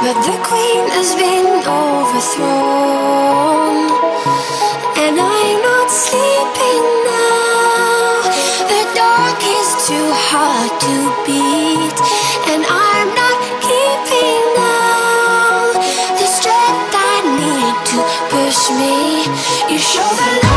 But the queen has been overthrown, and I'm not sleeping now. The dark is too hard to beat, and I'm not keeping now the strength I need to push me. You show the light.